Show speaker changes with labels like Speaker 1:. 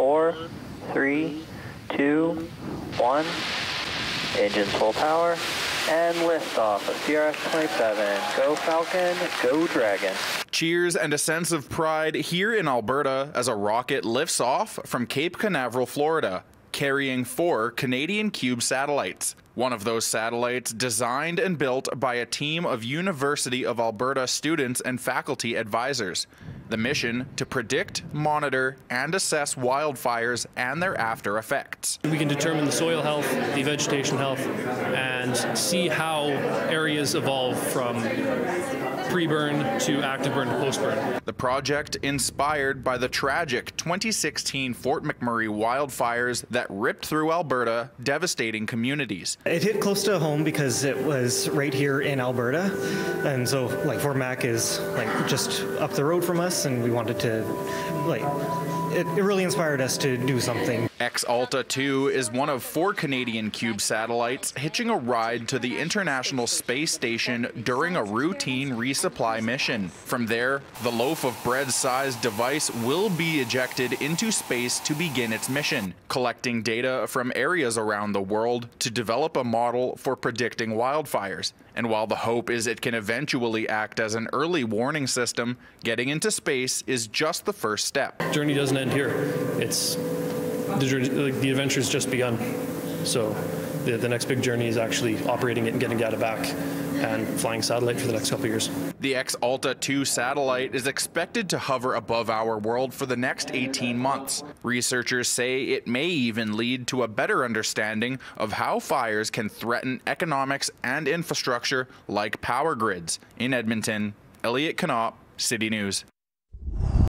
Speaker 1: four, three, two, one. Engines full power. And liftoff of CRS-27. Go Falcon, go Dragon.
Speaker 2: Cheers and a sense of pride here in Alberta as a rocket lifts off from Cape Canaveral, Florida, carrying four Canadian Cube satellites. One of those satellites designed and built by a team of University of Alberta students and faculty advisors. The mission to predict, monitor, and assess wildfires and their after effects.
Speaker 3: We can determine the soil health, the vegetation health, and see how areas evolve from pre-burn to active burn to post-burn.
Speaker 2: The project inspired by the tragic 2016 Fort McMurray wildfires that ripped through Alberta, devastating communities.
Speaker 4: It hit close to home because it was right here in Alberta, and so like Fort Mac is like just up the road from us, and we wanted to like it, it really inspired us to do something.
Speaker 2: Ex-Alta 2 is one of four Canadian Cube satellites hitching a ride to the International Space Station during a routine resupply mission. From there, the loaf of bread sized device will be ejected into space to begin its mission, collecting data from areas around the world to develop a model for predicting wildfires. And while the hope is it can eventually act as an early warning system, getting into space is just the first step.
Speaker 3: Journey doesn't end here. It's the, journey, like, the adventure's just begun. So the, the next big journey is actually operating it and getting data back and flying satellite for the next couple years.
Speaker 2: The Ex-Alta 2 satellite is expected to hover above our world for the next 18 months. Researchers say it may even lead to a better understanding of how fires can threaten economics and infrastructure like power grids. In Edmonton, Elliot Knop, City News.